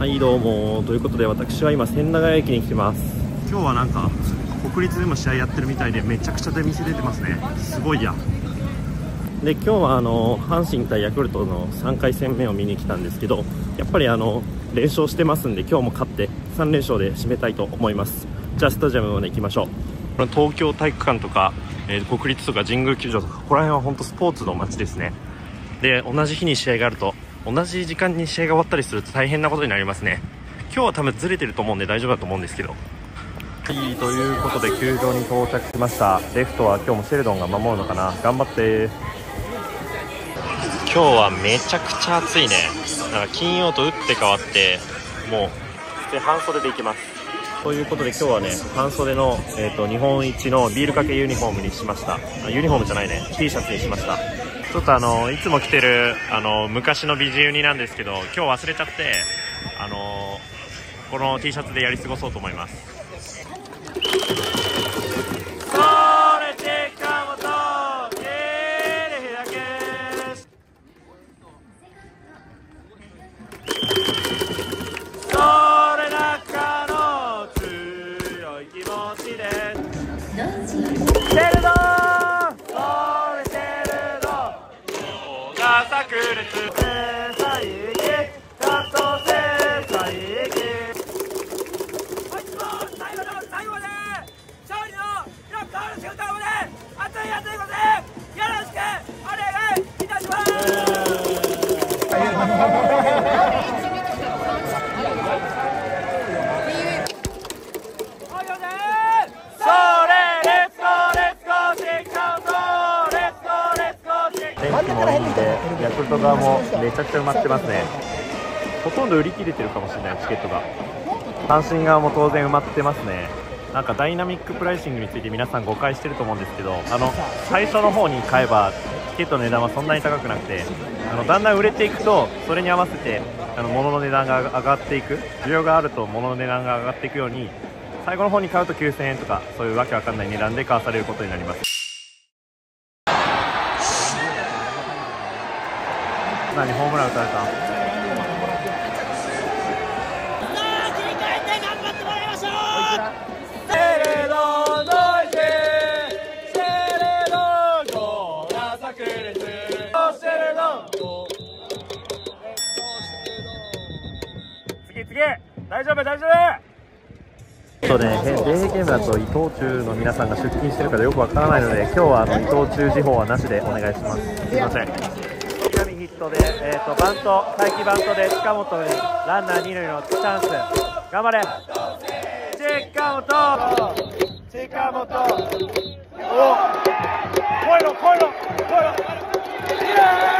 はいどうもということで私は今千駄ヶ谷駅に来てます。今日はなんか国立でも試合やってるみたいでめちゃくちゃ出店出てますね。すごいやで今日はあの阪神対ヤクルトの3回戦目を見に来たんですけどやっぱりあの連勝してますんで今日も勝って3連勝で締めたいと思います。じゃあスタジアムまで行きましょう。この東京体育館とか、えー国立とか神宮球場とかここら辺は本当スポーツの街ですね。で同じ日に試合があると同じ時間に試合が終わったりすると大変なことになりますね。今日は多分ずれてると思うんで大丈夫だと思うんですけど。はいということで球場に到着しました。レフトは今日もシェルドンが守るのかな？頑張って。今日はめちゃくちゃ暑いね。なんか金曜と打って変わってもう。普通に半袖で行けます。ということで今日はね半袖の、えー、と日本一のビールかけユニフォームにしました。あユニフォームじゃないね。T シャツにしましたちょっとあのいつも着てるあの昔のビジユニなんですけど今日忘れちゃってあのこの T シャツでやり過ごそうと思います。それてかもとけれだけそれ中の強い気持ちでシェルド good at the 側もめちゃくちゃ埋まってますね。ほとんど売り切れてるかもしれないチケットが。阪神側も当然埋まってますね。なんかダイナミックプライシングについて皆さん誤解してると思うんですけどあの最初の方に買えばチケットの値段はそんなに高くなくてあのだんだん売れていくとそれに合わせてあの物の値段が上がっていく需要があると物の値段が上がっていくように最後の方に買うと9000円とかそういうわけわかんない値段で買わされることになります何ホームラン打たれた切り替えて頑張ってもらいましょうセレドノイジセレドゴーラ炸裂セレド次次大丈夫大丈夫。とね、デーゲームだと伊藤忠の皆さんが出勤してるからよくわからないので今日はあの伊藤忠時報はなしでお願いします。すいませんトで、えー、とバント待機バントで近本にランナー二塁のチャンス。頑張れ。近本近本お超えろ超えろ超えろ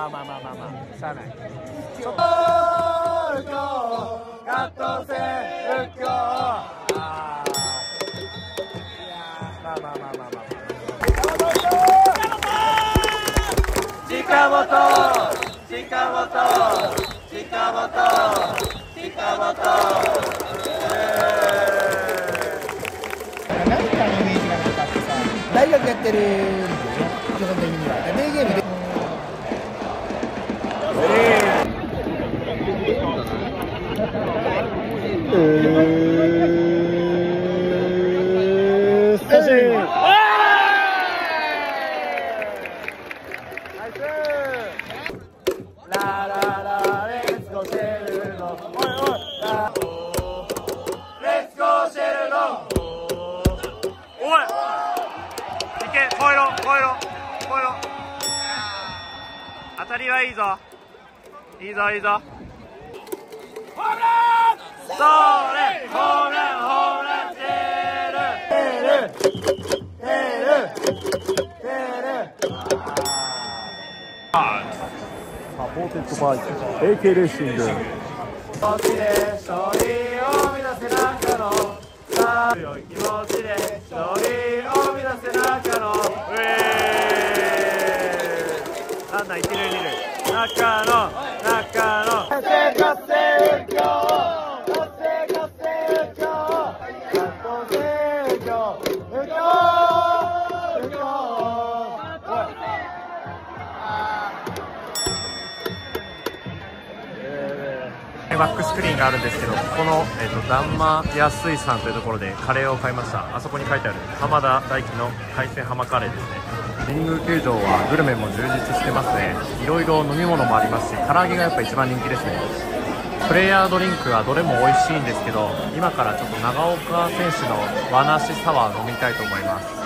まあまあまあまあまあしゃあない。そこカットせ復興あーまあまあまあまあまあ近本近本近本近本何かのイメージがなかってさ大学やってるんで基本的にはデーゲームろろろ当たりはいいぞ。いいぞいいぞ。ホームランそれサポーテッドバイレーシングっで勝利を目指せなんかの強い気持ちで勝利を中のウェーランナー一塁二塁中野中野バックスクリーンがあるんですけどここの、えー、とダンマ安水さんというところでカレーを買いました。あそこに書いてある浜田大輝の海鮮浜カレーですね。神宮球場はグルメも充実してますね。いろいろ飲み物もありますし唐揚げがやっぱ一番人気ですね。プレイヤードリンクはどれも美味しいんですけど今からちょっと長岡選手の和梨サワー飲みたいと思います。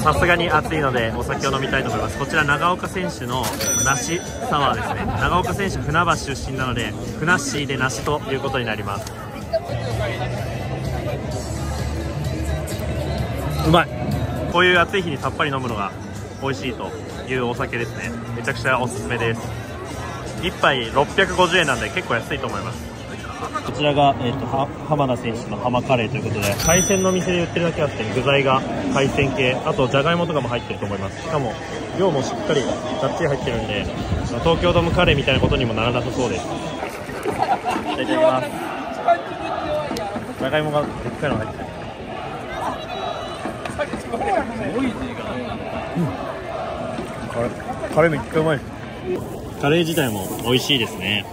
さすがに暑いのでお酒を飲みたいと思います。こちら長岡選手の梨サワーですね。長岡選手船橋出身なのでふなっしーで梨ということになります。うまい。こういう暑い日にさっぱり飲むのが美味しいというお酒ですねめちゃくちゃおすすめです1杯650円なんで結構安いと思いますこちらが、えー、とは浜田選手の浜カレーということで海鮮の店で売ってるだけあって具材が海鮮系あとじゃがいもとかも入ってると思います。しかも量もしっかりがっちり入ってるんでまあ東京ドームカレーみたいなことにもならなさそうです。いただきます。じゃがいもがでっかいの入ってるカレーカレーめっちゃうまい。カレー自体も美味しいですね。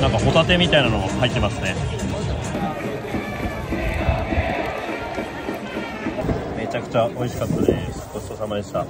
なんかホタテみたいなのも入ってますね。めちゃくちゃ美味しかったです。ごちそうさまでした。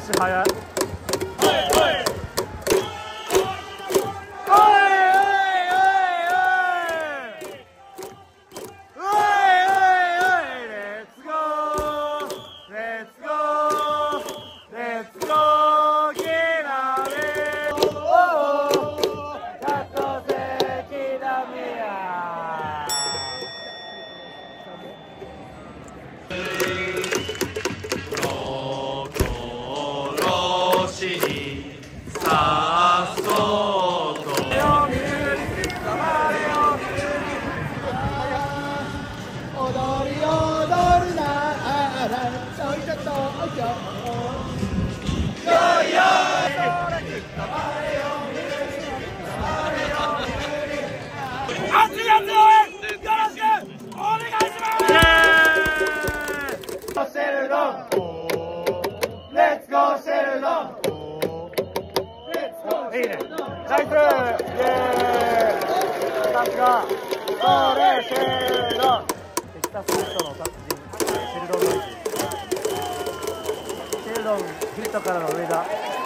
シェルドからの上田。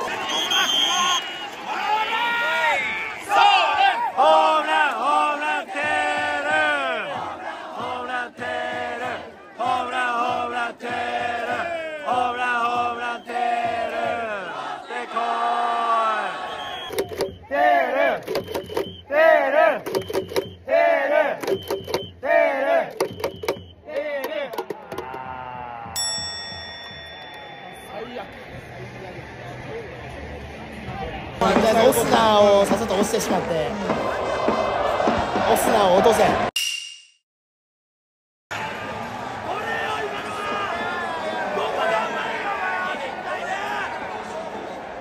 オスナーをさっさと押してしまってオスナーを落とせ。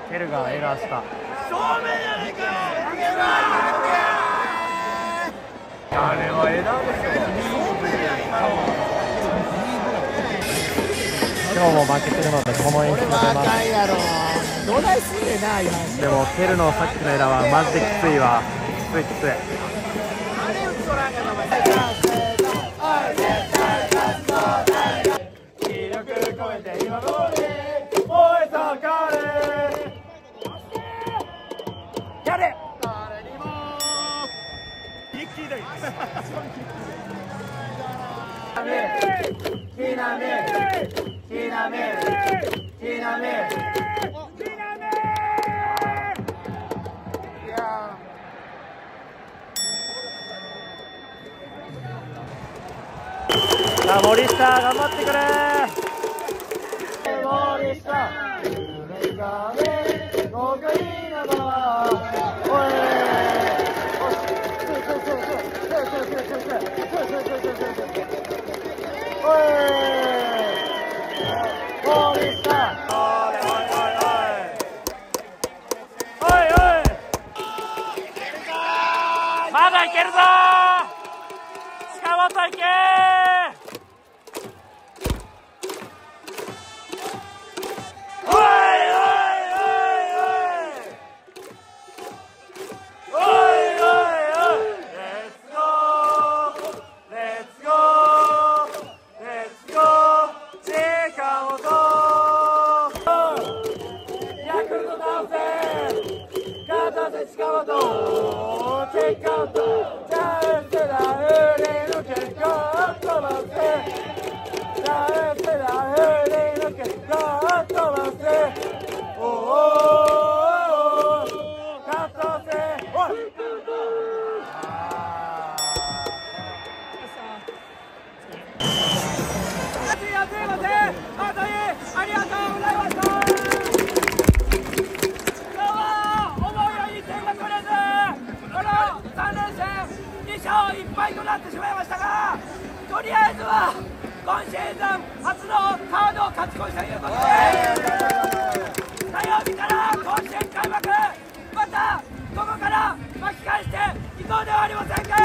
ケルがエラーした。あれは枝でしょ今日も負けてるのでこの演出が出ます。いやろどないすんねんな今でもテルのさっきのエラはマジできついわ。きついきつい。気力込めて今頃に燃え盛るやれ誰にも一気にだひなめひなめひなめさあ森下頑張ってくれ。森下。敗となってしまいましたがとりあえずは今シーズン初のカードを勝ち越したということで火曜日から甲子園開幕またここから巻き返していこうではありませんか？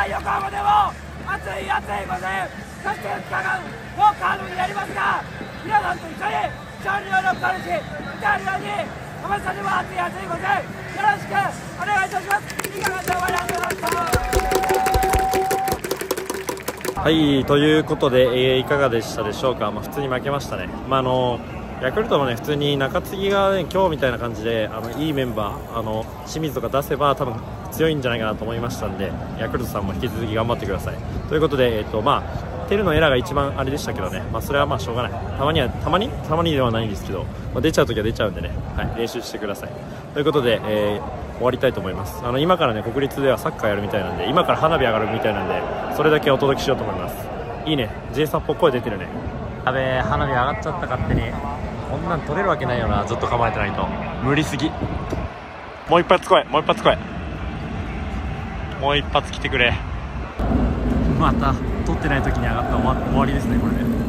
また横浜でも熱い熱い御前、そして2日間のカードになりますが、皆さんと一緒に勝利を6日し、歌えるように浜下でも熱い熱い御前、よろしくお願いいたします。いかがで終わりありがとうございました。はいということで、えーいかがでしたでしょうか、まあ、普通に負けましたね、まあ、あのヤクルトもね普通に中継ぎが、ね、今日みたいな感じであのいいメンバーあの清水とか出せば多分強いんじゃないかなと思いましたんでヤクルトさんも引き続き頑張ってください。ということで、えっとまあ、テルのエラーが一番あれでしたけどね、まあ、それはまあしょうがない。たまにはたまに？たまにではないんですけど、まあ、出ちゃうときは出ちゃうんでね、はい、練習してください。ということで、えー終わりたいと思います。あの今からね国立ではサッカーやるみたいなんで今から花火上がるみたいなんでそれだけお届けしようと思います。いいね。J さんっぽい声出てるね。やべえ花火上がっちゃった勝手に。こんなん撮れるわけないよな。ずっと構えてないと。無理すぎ。もう一発来い。もう一発来いもう一発来てくれ。また撮ってない時に上がったら終わ終わりですねこれで